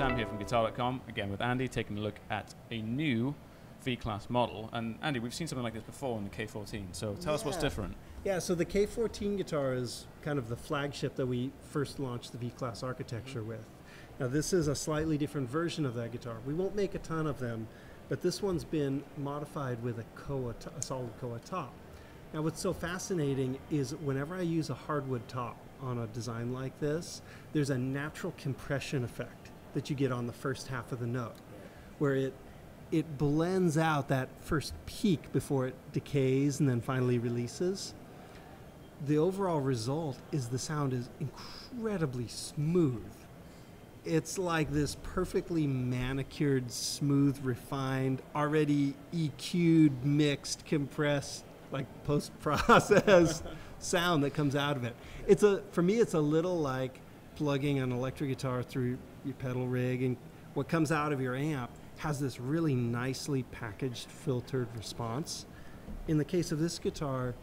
Sam here from Guitar.com, again with Andy, taking a look at a new V-Class model. And Andy, we've seen something like this before in the K14, so tell us what's different. Yeah, so the K14 guitar is kind of the flagship that we first launched the V-Class architecture mm-hmm. with. Now this is a slightly different version of that guitar. We won't make a ton of them, but this one's been modified with a Koa, a solid Koa top. Now what's so fascinating is whenever I use a hardwood top on a design like this, there's a natural compression effect that you get on the first half of the note, where it it blends out that first peak before it decays and then finally releases. The overall result is the sound is incredibly smooth. It's like this perfectly manicured, smooth, refined, already EQ'd, mixed, compressed, like post processed sound that comes out of it. It's a for me it's a little like plugging an electric guitar through your pedal rig and what comes out of your amp has this really nicely packaged filtered response. In the case of this guitar,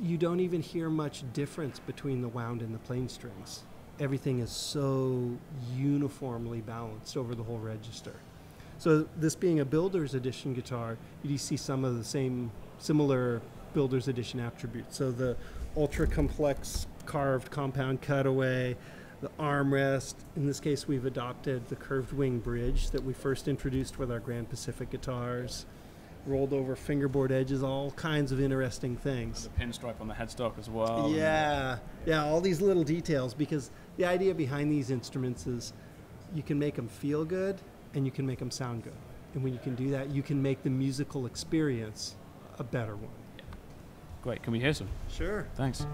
you don't even hear much difference between the wound and the plain strings. Everything is so uniformly balanced over the whole register. So this being a builder's edition guitar, you see some of the same similar builder's edition attributes. So the ultra complex carved compound cutaway, the armrest. In this case, we've adopted the curved wing bridge that we first introduced with our Grand Pacific guitars. Rolled over fingerboard edges, all kinds of interesting things. The pinstripe on the headstock as well. Yeah, yeah, all these little details because the idea behind these instruments is you can make them feel good and you can make them sound good. And when you can do that, you can make the musical experience a better one. Great, can we hear some? Sure. Thanks.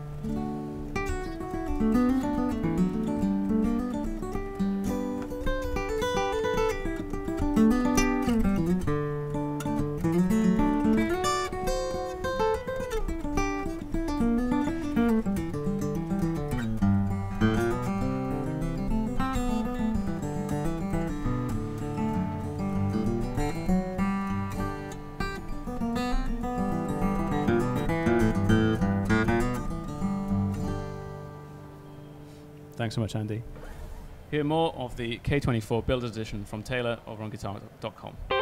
Thanks so much, Andy. Hear more of the K24 Build Edition from Taylor over on Guitar.com.